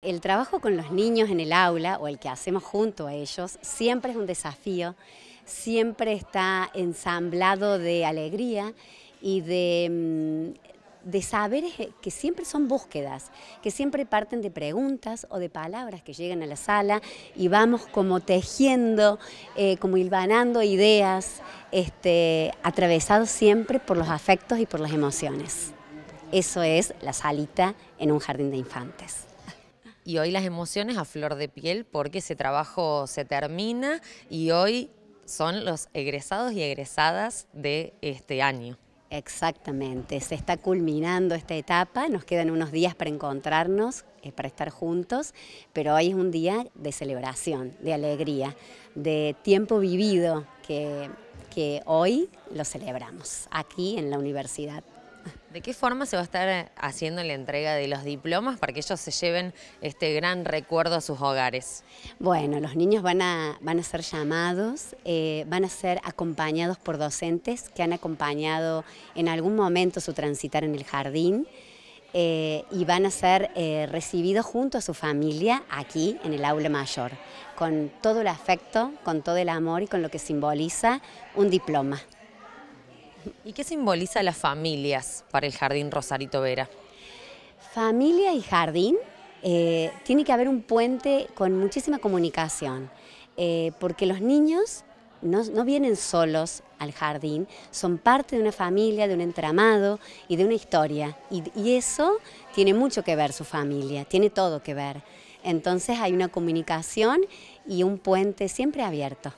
El trabajo con los niños en el aula o el que hacemos junto a ellos siempre es un desafío, siempre está ensamblado de alegría y de, mm, de saberes que siempre son búsquedas, que siempre parten de preguntas o de palabras que llegan a la sala y vamos como tejiendo, eh, como hilvanando ideas, este, atravesados siempre por los afectos y por las emociones. Eso es la salita en un jardín de infantes y hoy las emociones a flor de piel porque ese trabajo se termina y hoy son los egresados y egresadas de este año. Exactamente, se está culminando esta etapa, nos quedan unos días para encontrarnos, eh, para estar juntos, pero hoy es un día de celebración, de alegría, de tiempo vivido que, que hoy lo celebramos aquí en la universidad. ¿De qué forma se va a estar eh, haciendo la entrega de los diplomas para que ellos se lleven este gran recuerdo a sus hogares? Bueno, los niños van a, van a ser llamados, eh, van a ser acompañados por docentes que han acompañado en algún momento su transitar en el jardín. Eh, y van a ser recibidos junto a su familia aquí en el aula mayor, con todo el afecto, con todo el amor y con lo que simboliza un diploma. ¿Y qué simboliza las familias para el Jardín Rosarito Vera? Familia y jardín, eh, tiene que haber un puente con muchísima comunicación, eh, porque los niños no, vienen solos al jardín, son parte de una familia, de un entramado y de una historia. y, eso tiene mucho que ver su familia, tiene todo que ver. Entonces hay una comunicación y un puente siempre abierto.